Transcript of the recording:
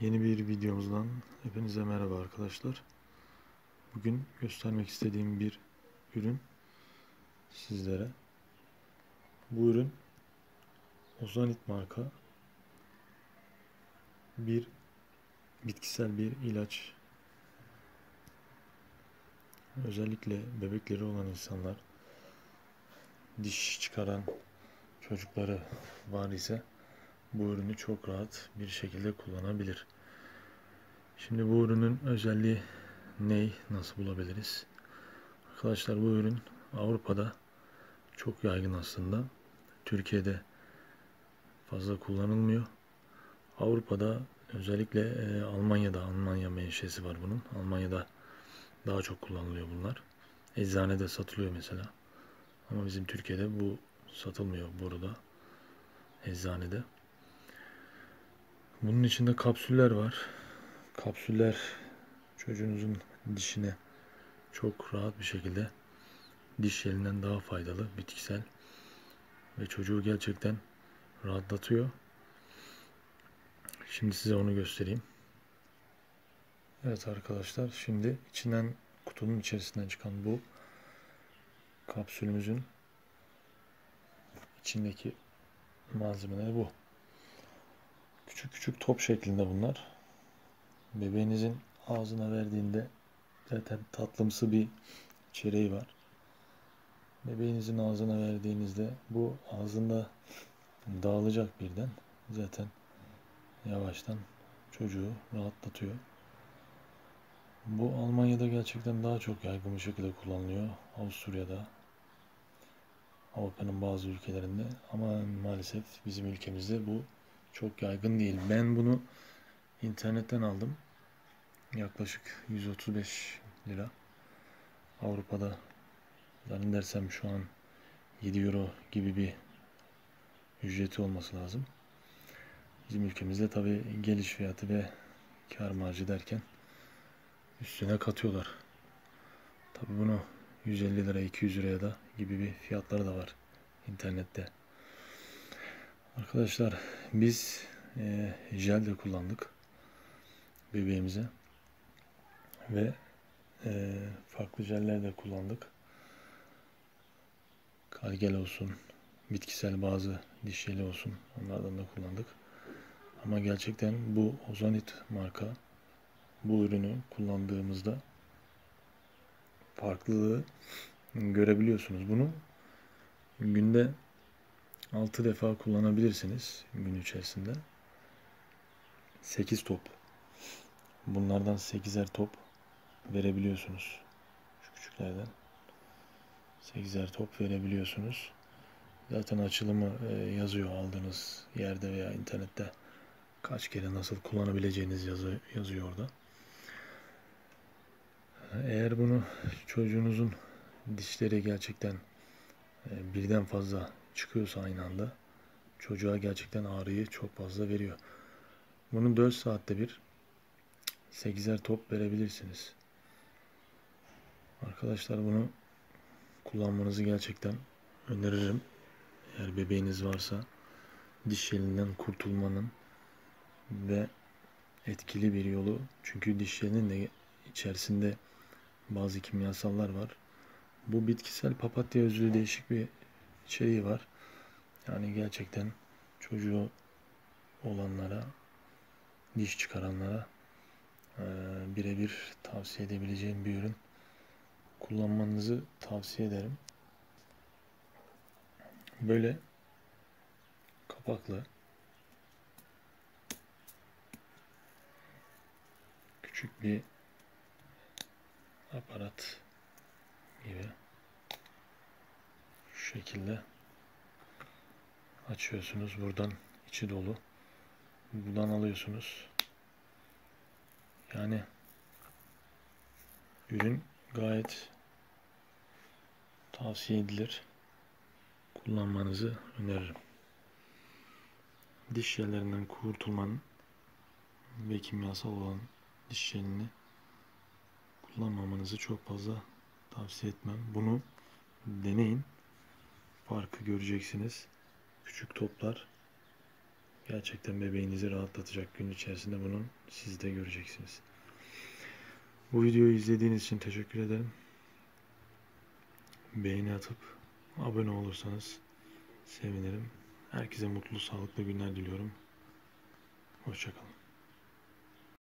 Yeni bir videomuzdan hepinize merhaba arkadaşlar. Bugün göstermek istediğim bir ürün sizlere. Bu ürün Ozanit marka bir bitkisel bir ilaç. Özellikle bebekleri olan insanlar diş çıkaran çocukları var ise bu ürünü çok rahat bir şekilde kullanabilir. Şimdi bu ürünün özelliği ne? Nasıl bulabiliriz? Arkadaşlar bu ürün Avrupa'da çok yaygın aslında. Türkiye'de fazla kullanılmıyor. Avrupa'da özellikle e, Almanya'da Almanya menşesi var bunun. Almanya'da daha çok kullanılıyor bunlar. Eczanede satılıyor mesela. Ama bizim Türkiye'de bu satılmıyor burada. Eczanede. Bunun içinde kapsüller var. Kapsüller çocuğunuzun dişine çok rahat bir şekilde diş jelinden daha faydalı, bitkisel ve çocuğu gerçekten rahatlatıyor. Şimdi size onu göstereyim. Evet arkadaşlar şimdi içinden kutunun içerisinden çıkan bu kapsülümüzün içindeki malzemeler bu. Küçük küçük top şeklinde bunlar. Bebeğinizin ağzına verdiğinde zaten tatlımsı bir çereği var. Bebeğinizin ağzına verdiğinizde bu ağzında dağılacak birden. Zaten yavaştan çocuğu rahatlatıyor. Bu Almanya'da gerçekten daha çok yaygın bir şekilde kullanılıyor. Avusturya'da, Avrupa'nın bazı ülkelerinde ama maalesef bizim ülkemizde bu çok yaygın değil. Ben bunu internetten aldım. Yaklaşık 135 lira. Avrupa'da zannedersem şu an 7 euro gibi bir ücreti olması lazım. Bizim ülkemizde tabi geliş fiyatı ve kar marjı derken üstüne katıyorlar. Tabi bunu 150 lira 200 liraya da gibi bir fiyatları da var internette. Arkadaşlar biz e, jel de kullandık bebeğimize ve e, farklı jeller de kullandık. Kalgel olsun, bitkisel bazı diş jeli olsun onlardan da kullandık. Ama gerçekten bu Ozonit marka bu ürünü kullandığımızda farklılığı görebiliyorsunuz. Bunu günde 6 defa kullanabilirsiniz gün içerisinde. 8 top. Bunlardan 8'er top verebiliyorsunuz. Şu küçüklerden. 8'er top verebiliyorsunuz. Zaten açılımı e, yazıyor aldığınız yerde veya internette kaç kere nasıl kullanabileceğiniz yazı, yazıyor orada. Eğer bunu çocuğunuzun dişleri gerçekten e, birden fazla çıkıyorsa aynı anda çocuğa gerçekten ağrıyı çok fazla veriyor. Bunu 4 saatte bir 8'er top verebilirsiniz. Arkadaşlar bunu kullanmanızı gerçekten öneririm. Eğer bebeğiniz varsa diş jelinden kurtulmanın ve etkili bir yolu. Çünkü diş jelinin de içerisinde bazı kimyasallar var. Bu bitkisel papatya özlü değişik bir içeriği var. Yani gerçekten çocuğu olanlara, diş çıkaranlara e, birebir tavsiye edebileceğim bir ürün. Kullanmanızı tavsiye ederim. Böyle kapaklı küçük bir aparat gibi şekilde açıyorsunuz. Buradan içi dolu. Buradan alıyorsunuz. Yani ürün gayet tavsiye edilir. Kullanmanızı öneririm. Diş yerlerinden kurtulmanın ve kimyasal olan diş jelini kullanmamanızı çok fazla tavsiye etmem. Bunu deneyin. Farkı göreceksiniz. Küçük toplar Gerçekten bebeğinizi rahatlatacak gün içerisinde bunun siz de göreceksiniz. Bu videoyu izlediğiniz için teşekkür ederim. Beğeni atıp abone olursanız sevinirim. Herkese mutlu, sağlıklı günler diliyorum. Hoşçakalın.